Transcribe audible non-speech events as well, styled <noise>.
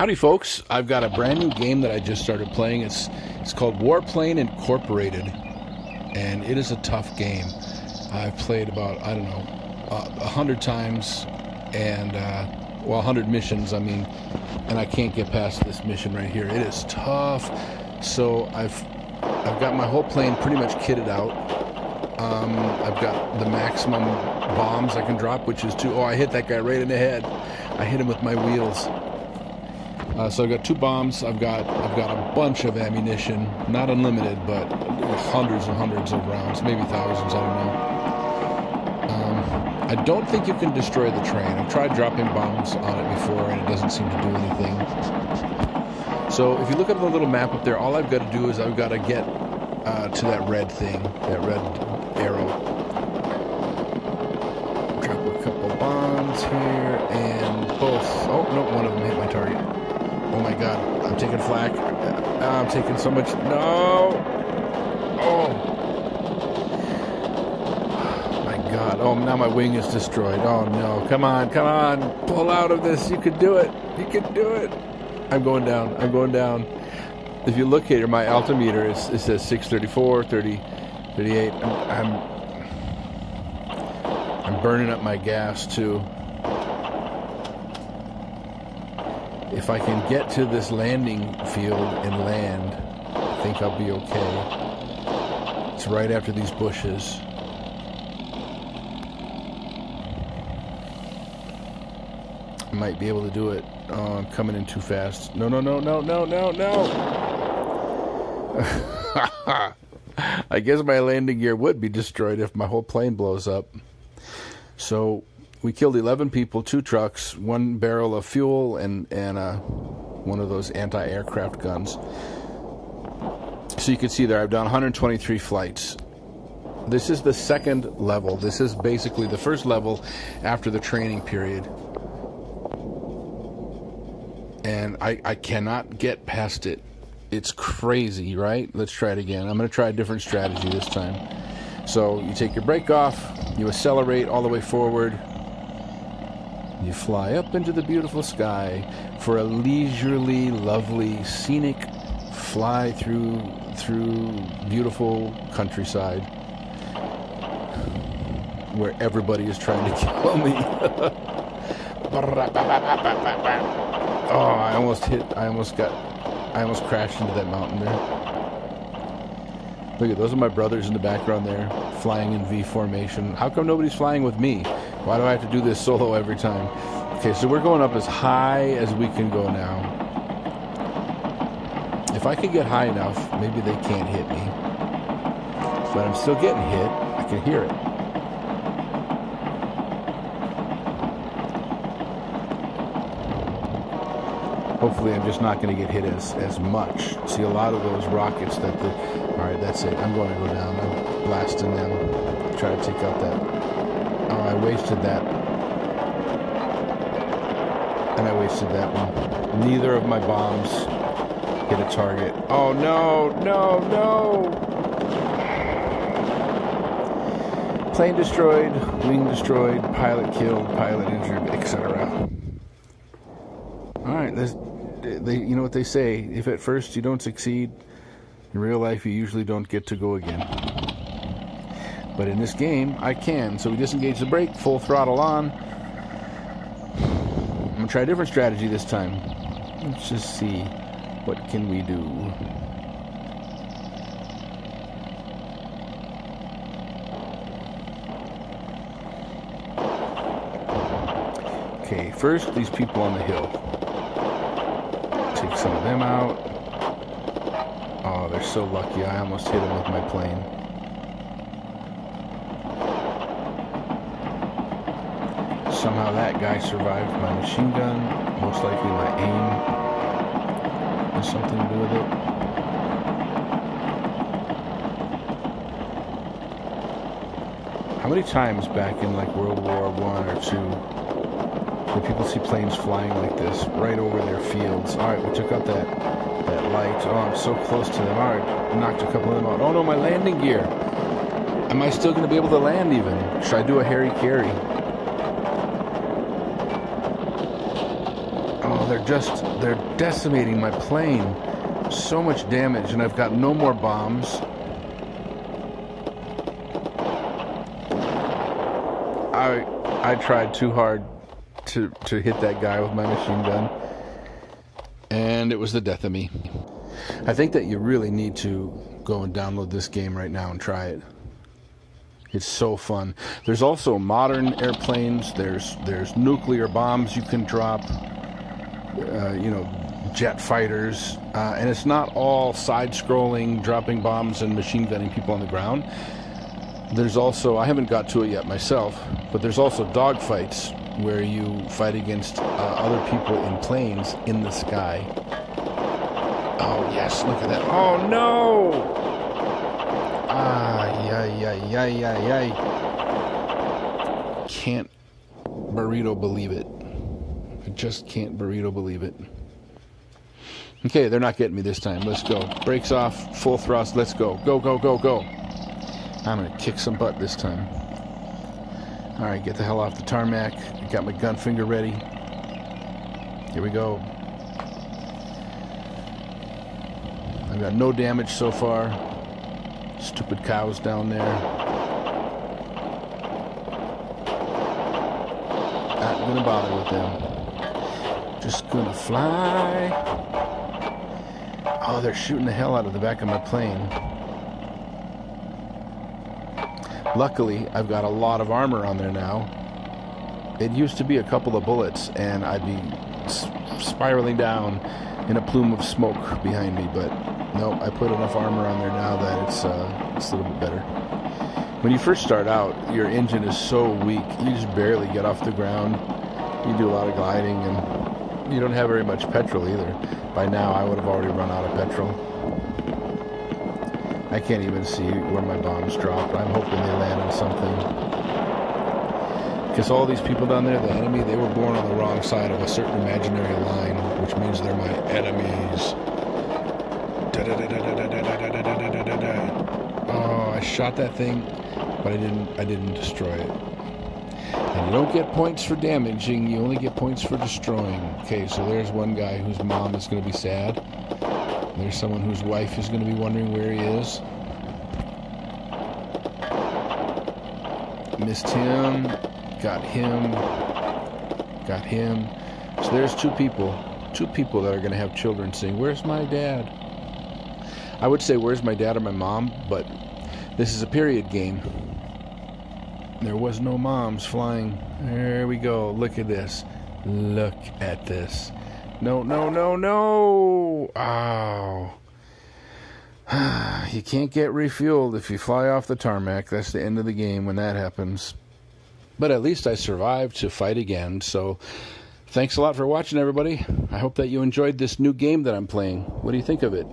Howdy, folks. I've got a brand new game that I just started playing. It's, it's called Warplane Incorporated, and it is a tough game. I've played about, I don't know, a hundred times, and, uh, well, a hundred missions, I mean, and I can't get past this mission right here. It is tough. So I've, I've got my whole plane pretty much kitted out. Um, I've got the maximum bombs I can drop, which is two. Oh, I hit that guy right in the head. I hit him with my wheels. Uh, so I've got two bombs. I've got I've got a bunch of ammunition, not unlimited, but hundreds and hundreds of rounds, maybe thousands. I don't know. Um, I don't think you can destroy the train. I've tried dropping bombs on it before, and it doesn't seem to do anything. So if you look at the little map up there, all I've got to do is I've got to get uh, to that red thing, that red arrow. Drop a couple bombs here, and both. Oh no, one of them hit my target. Oh my god, I'm taking flak. Uh, I'm taking so much. No! Oh! My god. Oh, now my wing is destroyed. Oh no. Come on, come on. Pull out of this. You can do it. You can do it. I'm going down. I'm going down. If you look here, my altimeter is it says 634, 30, 38. I'm, I'm I'm burning up my gas too. If I can get to this landing field and land, I think I'll be okay. It's right after these bushes. I might be able to do it. Oh, I'm coming in too fast. No, no, no, no, no, no, no. <laughs> I guess my landing gear would be destroyed if my whole plane blows up. So we killed 11 people, two trucks, one barrel of fuel, and and uh, one of those anti-aircraft guns. So you can see there, I've done 123 flights. This is the second level. This is basically the first level after the training period. And I, I cannot get past it. It's crazy, right? Let's try it again. I'm going to try a different strategy this time. So you take your brake off, you accelerate all the way forward, you fly up into the beautiful sky for a leisurely, lovely, scenic fly through through beautiful countryside where everybody is trying to <laughs> kill me. <laughs> oh, I almost hit I almost got I almost crashed into that mountain there. Look at those are my brothers in the background there, flying in V formation. How come nobody's flying with me? Why do I have to do this solo every time? Okay, so we're going up as high as we can go now. If I could get high enough, maybe they can't hit me. But I'm still getting hit. I can hear it. Hopefully I'm just not going to get hit as, as much. See, a lot of those rockets that the... Alright, that's it. I'm going to go down. I'm blasting them. Try to take out that... I wasted that. And I wasted that one. Neither of my bombs hit a target. Oh, no, no, no! Plane destroyed, wing destroyed, pilot killed, pilot injured, etc. All right, this they, you know what they say if at first you don't succeed in real life you usually don't get to go again but in this game I can so we disengage the brake full throttle on I'm gonna try a different strategy this time let's just see what can we do okay first these people on the hill take some of them out. Oh, they're so lucky. I almost hit them with my plane. Somehow that guy survived my machine gun. Most likely my aim has something to do with it. How many times back in like World War One or two the people see planes flying like this right over their fields. All right, we took out that that light. Oh, I'm so close to them. All right, knocked a couple of them out. Oh no, my landing gear. Am I still going to be able to land even? Should I do a Harry carry? They're just they're decimating my plane. So much damage, and I've got no more bombs. I I tried too hard to to hit that guy with my machine gun, and it was the death of me. I think that you really need to go and download this game right now and try it. It's so fun. There's also modern airplanes. There's there's nuclear bombs you can drop. Uh, you know, jet fighters, uh, and it's not all side-scrolling, dropping bombs and machine gunning people on the ground. There's also I haven't got to it yet myself, but there's also dogfights where you fight against uh, other people in planes in the sky. Oh yes, look at that! Oh no! Ah, yeah, yeah, yeah, yeah, yeah. Can't burrito believe it. I just can't burrito believe it. Okay, they're not getting me this time. Let's go. Brakes off, full thrust. Let's go. Go, go, go, go. I'm going to kick some butt this time. All right, get the hell off the tarmac. Got my gun finger ready. Here we go. I've got no damage so far. Stupid cows down there. Not gonna bother with them. Just gonna fly. Oh, they're shooting the hell out of the back of my plane. Luckily, I've got a lot of armor on there now. It used to be a couple of bullets, and I'd be spiraling down in a plume of smoke behind me, but no, I put enough armor on there now that it's uh, it's a little bit better. When you first start out, your engine is so weak, you just barely get off the ground. You do a lot of gliding, and you don't have very much petrol either. By now, I would have already run out of petrol. I can't even see where my bombs drop. I'm hoping they land on something. Because all these people down there, the enemy, they were born on the wrong side of a certain imaginary line, which means they're my enemies. Da -da -da Oh, I shot that thing, but I didn't. I didn't destroy it. And you don't get points for damaging. You only get points for destroying. Okay, so there's one guy whose mom is going to be sad. There's someone whose wife is going to be wondering where he is. Missed him. Got him. Got him. So there's two people. Two people that are going to have children saying, Where's my dad? I would say, Where's my dad or my mom? But this is a period game. There was no moms flying. There we go. Look at this. Look at this. No, no, no, no. Oh. <sighs> you can't get refueled if you fly off the tarmac. That's the end of the game when that happens. But at least I survived to fight again. So thanks a lot for watching, everybody. I hope that you enjoyed this new game that I'm playing. What do you think of it?